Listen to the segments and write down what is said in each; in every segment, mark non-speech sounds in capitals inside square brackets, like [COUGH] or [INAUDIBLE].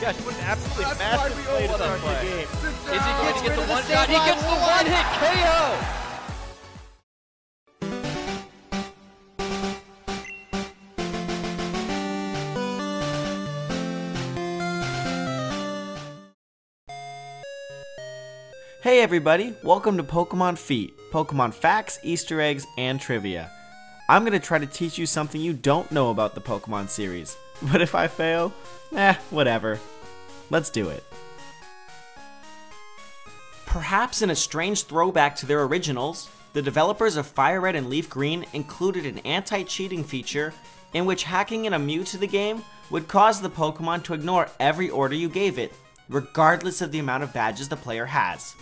gosh, what an absolutely That's massive why we play to open start the game. game. Is he down. going to get the Rid of one state shot? He gets the one. one hit KO. Hey everybody, welcome to Pokemon Feet, Pokemon facts, Easter eggs, and trivia. I'm gonna try to teach you something you don't know about the Pokemon series, [LAUGHS] but if I fail, eh, whatever. Let's do it. Perhaps in a strange throwback to their originals, the developers of Fire Red and Leaf Green included an anti-cheating feature in which hacking in a Mew to the game would cause the Pokemon to ignore every order you gave it, regardless of the amount of badges the player has.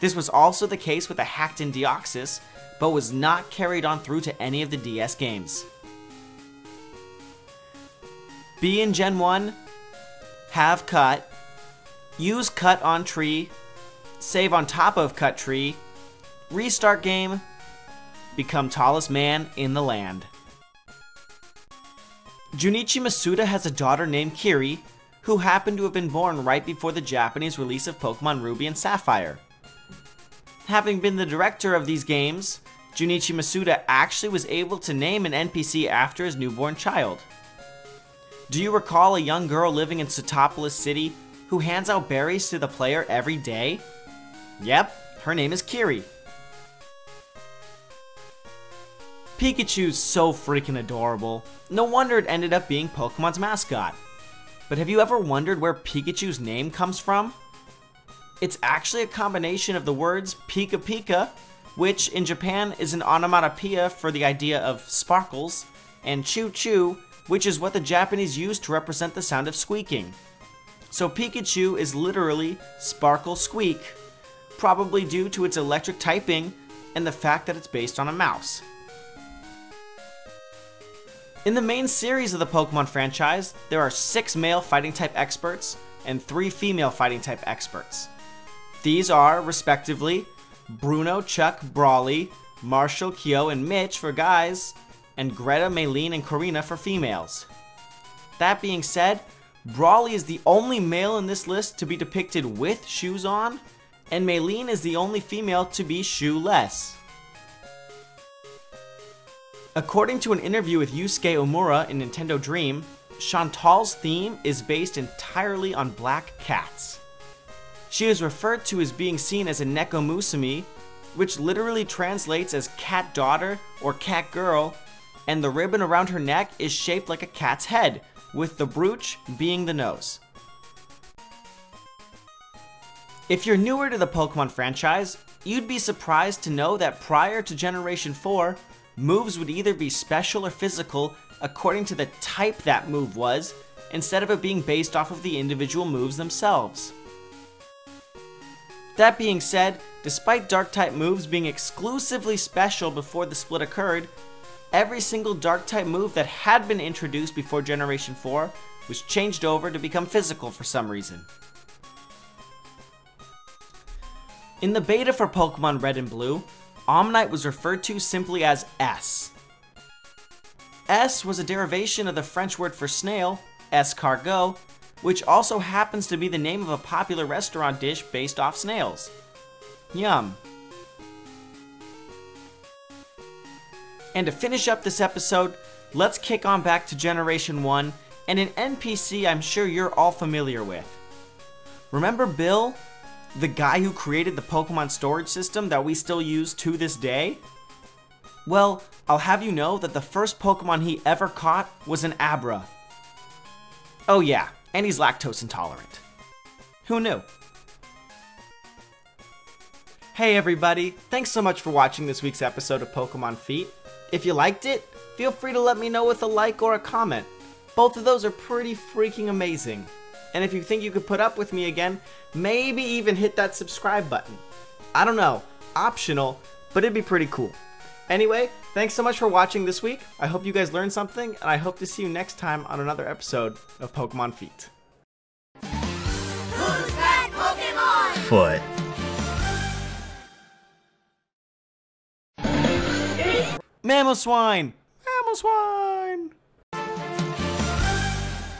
This was also the case with the hacked in Deoxys, but was not carried on through to any of the DS games. Be in Gen 1, have cut, use cut on tree, save on top of cut tree, restart game, become tallest man in the land. Junichi Masuda has a daughter named Kiri, who happened to have been born right before the Japanese release of Pokemon Ruby and Sapphire. Having been the director of these games, Junichi Masuda actually was able to name an NPC after his newborn child. Do you recall a young girl living in Sootopolis City who hands out berries to the player every day? Yep, her name is Kiri. Pikachu's so freaking adorable. No wonder it ended up being Pokemon's mascot. But have you ever wondered where Pikachu's name comes from? It's actually a combination of the words Pika Pika, which in Japan is an onomatopoeia for the idea of sparkles, and Choo Choo, which is what the Japanese use to represent the sound of squeaking. So Pikachu is literally Sparkle Squeak, probably due to its electric typing and the fact that it's based on a mouse. In the main series of the Pokemon franchise, there are six male fighting type experts and three female fighting type experts. These are, respectively, Bruno, Chuck, Brawly, Marshal, Kiyo, and Mitch for guys, and Greta, Maylene, and Korrina for females. That being said, Brawly is the only male in this list to be depicted with shoes on, and Maylene is the only female to be shoeless. According to an interview with Yusuke Omura in Nintendo Dream, Chantal's theme is based entirely on black cats. She is referred to as being seen as a Nekomusume, which literally translates as cat daughter or cat girl, and the ribbon around her neck is shaped like a cat's head, with the brooch being the nose. If you're newer to the Pokemon franchise, you'd be surprised to know that prior to Generation 4, moves would either be special or physical according to the type that move was, instead of it being based off of the individual moves themselves. That being said, despite dark type moves being exclusively special before the split occurred, every single dark type move that had been introduced before Generation 4 was changed over to become physical for some reason. In the beta for Pokemon Red and Blue, Omanyte was referred to simply as S. S was a derivation of the French word for snail, escargot, which also happens to be the name of a popular restaurant dish based off snails. Yum. And to finish up this episode, let's kick on back to Generation 1 and an NPC I'm sure you're all familiar with. Remember Bill? The guy who created the Pokemon storage system that we still use to this day? Well, I'll have you know that the first Pokemon he ever caught was an Abra. Oh yeah, and he's lactose intolerant. Who knew? Hey everybody, thanks so much for watching this week's episode of Pokemon Feet. If you liked it, feel free to let me know with a like or a comment. Both of those are pretty freaking amazing. And if you think you could put up with me again, maybe even hit that subscribe button. I don't know, optional, but it'd be pretty cool. Anyway, thanks so much for watching this week. I hope you guys learned something, and I hope to see you next time on another episode of Pokemon Feet. Who's that Pokemon? Foot. Mamoswine! Mamoswine!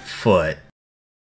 Foot.